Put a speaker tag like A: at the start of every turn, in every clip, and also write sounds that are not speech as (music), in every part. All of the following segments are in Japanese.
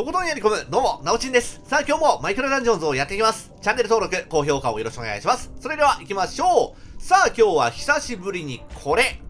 A: とことんやり込む、どうも、なおちんです。さあ今日もマイクロダンジョンズをやっていきます。チャンネル登録、高評価をよろしくお願いします。それでは行きましょう。さあ今日は久しぶりにこれ、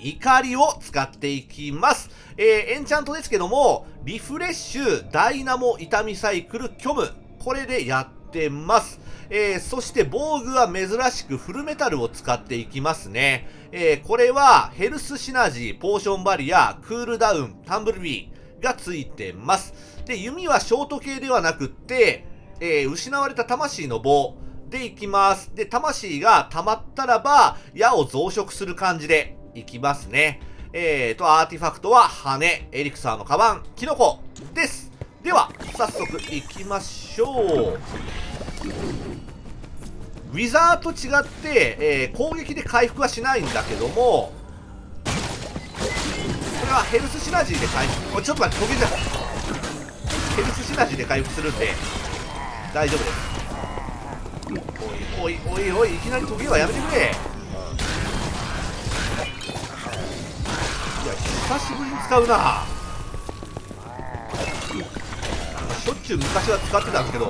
A: 怒りを使っていきます。えー、エンチャントですけども、リフレッシュ、ダイナモ痛みサイクル、虚無。これでやってます。えー、そして防具は珍しくフルメタルを使っていきますね。えー、これはヘルスシナジー、ポーションバリア、クールダウン、タンブルビーがついてます。で、弓はショート系ではなくって、えー、失われた魂の棒でいきます。で、魂が溜まったらば、矢を増殖する感じでいきますね。えーと、アーティファクトは羽、エリクサーのカバン、キノコです。では、早速行きましょう。ウィザーと違って、えー、攻撃で回復はしないんだけども、れはヘルスシナジーで回復、ちょっと待って、トゲじゃ。ヘルスシナジーで回復するんで、大丈夫です。おいおいおいおい、いきなりトゲはやめてくれ。いや、久しぶりに使うな。しょっちゅう昔は使ってたんですけど、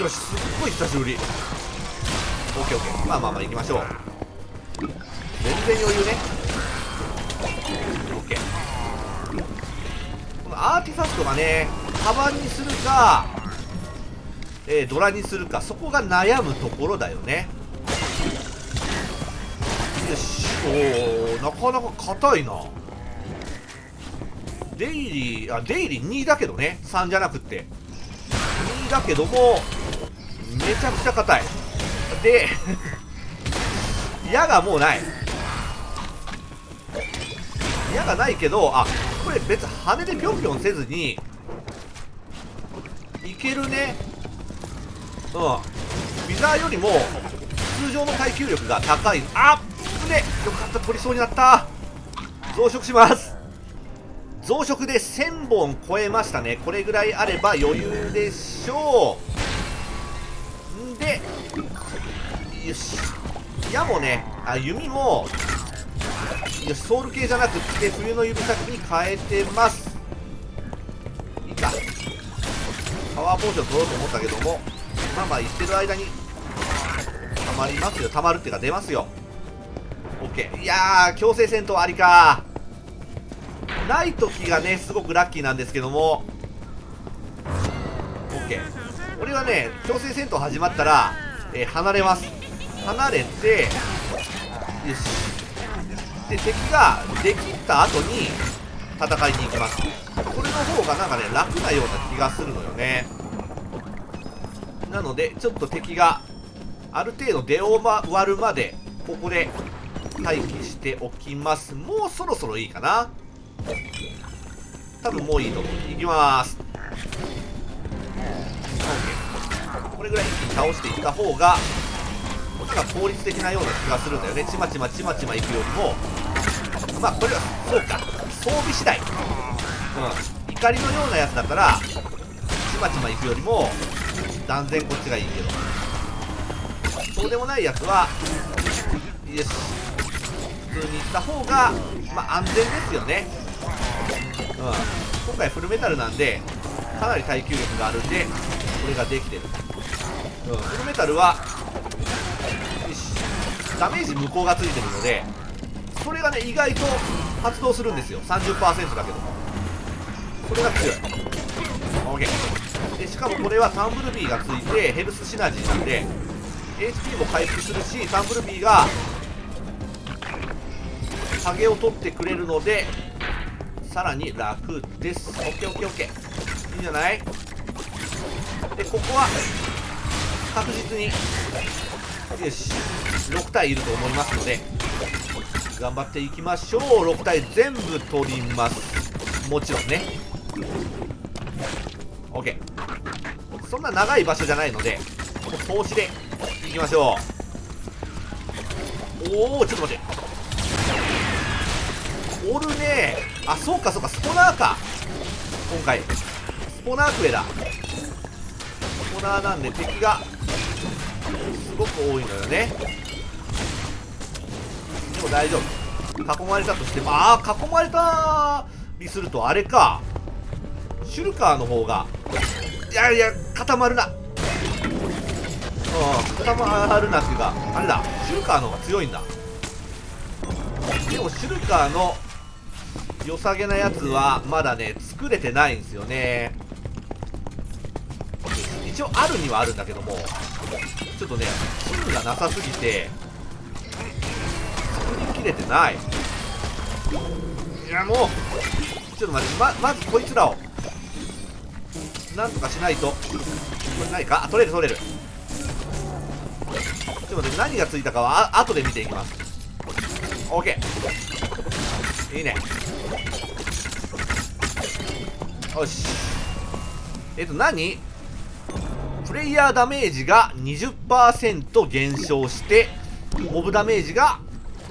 A: よしすっごい久しぶり OKOK まあまあまあ行きましょう全然余裕ねアーティファクトがねカバンにするかえー、ドラにするかそこが悩むところだよね。よし。おなかなか硬いな。デイリーあデイリー2だけどね。3じゃなくって。2だけどもめちゃくちゃ硬い。で (laughs) 矢がもうない。がないけどあこれ別に羽でぴょんぴょんせずにいけるね。うん。ウィザーよりも通常の耐久力が高い。あっねよかった取りそうになった。増殖します。増殖で1000本超えましたね。これぐらいあれば余裕でしょう。んでよし。矢もねあ弓もよしソウル系じゃなくて冬の指先に変えてます。いいか。パワーポーション取ろうと思ったけどもまあまあ言ってる間にたまりますよ。たまるっていうか出ますよ。OK いやー強制戦闘ありか。ない時がねすごくラッキーなんですけども。OK 俺はね強制戦闘始まったら、えー、離れます。離れてよし。で敵ができた後に戦いに行きます。これの方がなんかね楽なような気がするのよね。なのでちょっと敵がある程度出終わるまでここで待機しておきます。もうそろそろいいかな。多分もういいと思う。いきます。OK これぐらい一気に倒していった方がが効率的なような気がするんだよね。ちまちまちまちまいくよりも。まあこれはそうか。装備次第。うん。怒りのようなやつだったらちまちまいくよりも断然こっちがいいけど。そうでもないやつはよし。普通に行った方がまあ安全ですよね。うん。今回フルメタルなんでかなり耐久力があるんでこれができてる。うん。フルメタルはダメージ無効がついてるのでそれがね意外と発動するんですよ。30%だけど。それが強い。OK でしかもこれはタンブルビーがついてヘルスシナジーなんで HP も回復するしタンブルビーが影を取ってくれるのでさらに楽です。OKOKOK いいんじゃない？でここは確実によし。6体いると思いますので頑張っていきましょう。6体全部取ります。もちろんね。OK そんな長い場所じゃないので投資でいきましょう。おおちょっと待って。おるねあそうかそうか。スポナーか。今回。スポナークエだスポナーなんで敵がすごく多いのよね。でも大丈夫。囲まれたとしてもああ囲まれたリりするとあれか。シュルカーの方がいやいや固まるな。うん固まるなっていうかあれだ。シュルカーの方が強いんだ。でもシュルカーの良さげなやつはまだね作れてないんですよね。一応あるにはあるんだけどもちょっとね金がなさすぎてれてない。いやもう。ちょっと待ってままずこいつらを。なんとかしないと。これ何か？あ取れる取れる。ちょっと待って何がついたかはあ後で見ていきます。OK いいね。よし。えっと何？プレイヤーダメージが20%減少してモブダメージが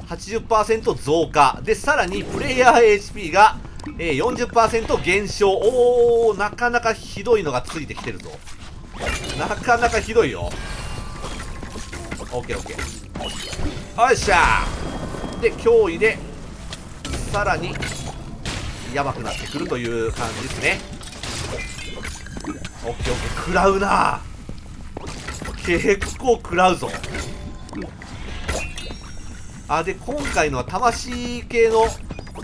A: 80%増加。でさらにプレイヤー HP が、えー、40%減少。おーなかなかひどいのがついてきてるぞ。なかなかひどいよ。OKOK よっしゃで脅威でさらにやばくなってくるという感じですね。オッケーオッケー。食らうな結構食らうぞ。あで今回のは魂系の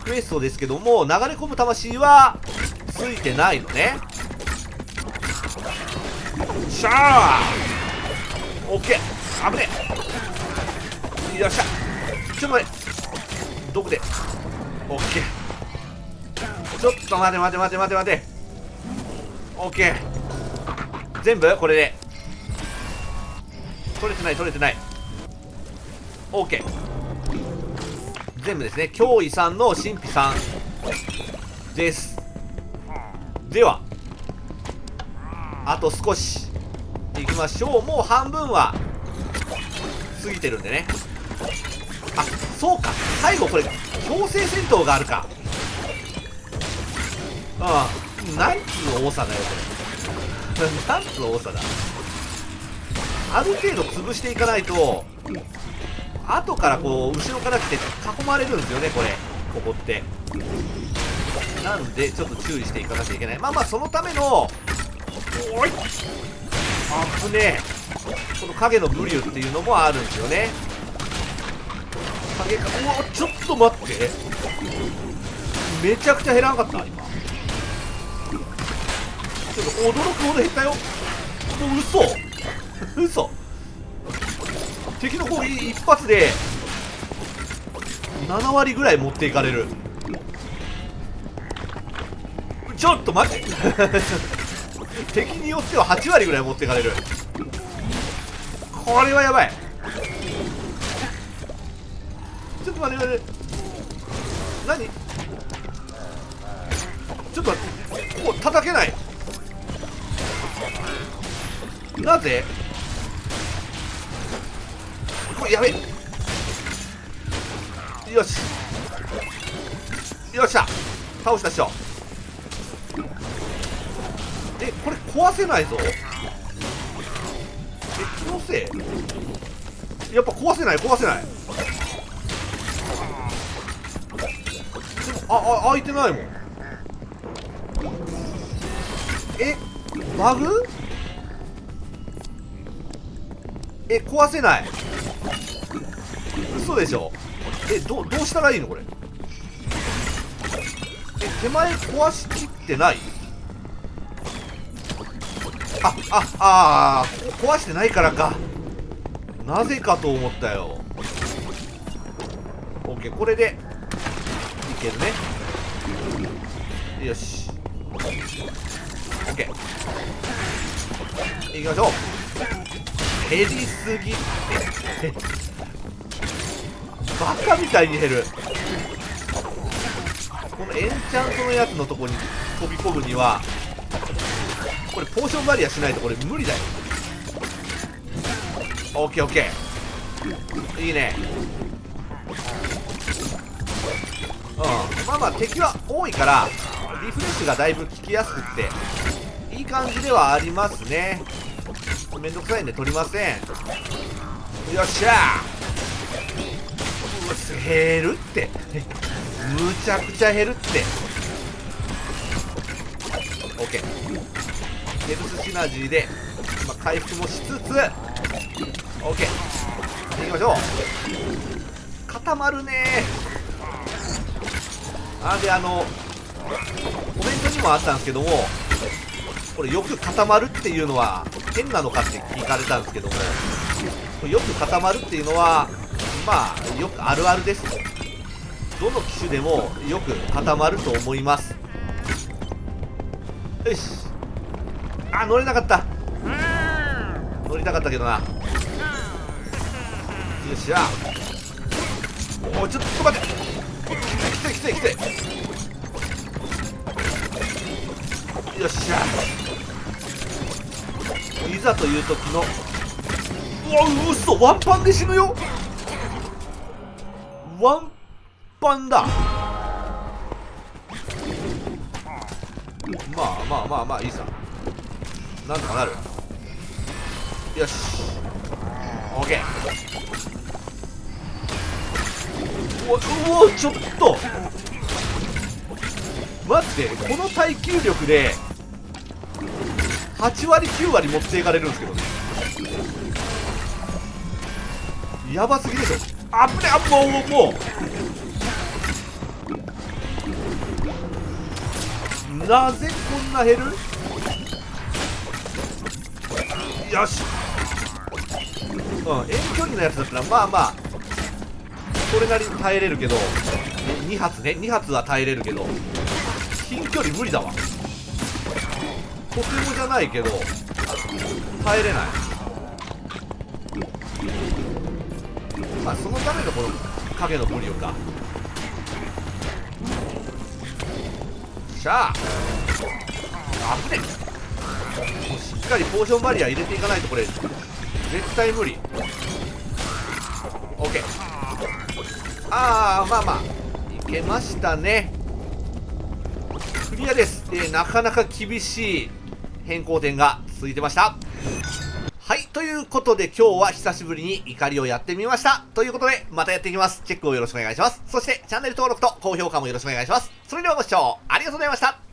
A: クエストですけども流れ込む魂はついてないのね。しゃーオッケー。危ねえ。よっしゃ。ちょっと待って。どこで？オッケー。ちょっと待て待て待て待て待て。オッケー。全部？これで。取れてない取れてない。オッケー。全部ですね。脅威さんの神秘さん。です。ではあと少しいきましょう。もう半分は過ぎてるんでね。あそうか。最後これ強制戦闘があるか。ああ何つう多さだよこれ。(laughs) 何つう多さだ。ある程度潰していかないと後からこう後ろから来て囲まれるんですよねこれ。ここって。なんでちょっと注意していかなきゃいけない。まあまあそのためのおい。あぶねえ。この影のブリューっていうのもあるんですよね。影かうわちょっと待って。めちゃくちゃ減らんかった今。ちょっと驚くほど減ったよ。もう嘘。嘘。敵の攻撃一発で7割ぐらい持っていかれる。ちょっと待って。(laughs) 敵によっては8割ぐらい持っていかれる。これはやばい。ちょっと待って待って。何？ちょっと待って。ここ叩けない。なぜ？これやべよし。よっしゃ。倒したっしょえこれ壊せないぞ。え気のせいやっぱ壊せない壊せない。でもああ開いてないもん。えバグ？え壊せない。嘘でしょ？えどどうしたらいいのこれ？え手前壊しきってない？ああああ壊してないからか。なぜかと思ったよ。OK これで。いけるね。よし。OK いきましょう。減りすぎバカみたいに減る。このエンチャントのやつのとこに飛び込むにはこれポーションバリアしないとこれ無理だよ。オッケーオッケー。いいね。うん。まあまあ敵は多いからリフレッシュがだいぶ効きやすくっていい感じではありますね。めんどくさいんで取りません。よっしゃ。減るって。むちゃくちゃ減るって。OK ヘルスシナジーで、まあ、回復もしつつ。OK 行きましょう。固まるね。あであのコメントにもあったんですけどもこれよく固まるっていうのは変なのかって聞かれたんですけどもこれよく固まるっていうのはまあよくあるあるです。どの機種でもよく固まると思います。よし。あ乗れなかった。乗りたかったけどな。よっしゃ。おちょっと待って。来て来て来て来てよっしゃ。いざという時のうわうそワンパンで死ぬよ。ワンパンだ。まあまあまあまあいいさ。なんとかなる。よし。オッケー。うわうわちょっと。待ってこの耐久力で8割9割持っていかれるんですけどね。やばすぎでしょ。あぶねあもうもうなぜこんな減る？よし。うん遠距離のやつだったらまあまあそれなりに耐えれるけど。ね2発ね。2発は耐えれるけど。近距離無理だわ。とてもじゃないけど耐えれない。まあそのためのこの影のブリオかしゃああぶねもうしっかりポーションバリア入れていかないとこれ絶対無理。OK ああまあまあ。いけましたね。クリアです、えー、なかなか厳しい。変更点が続いてましたはい。ということで今日は久しぶりに怒りをやってみました。ということで、またやっていきます。チェックをよろしくお願いします。そして、チャンネル登録と高評価もよろしくお願いします。それではご視聴ありがとうございました。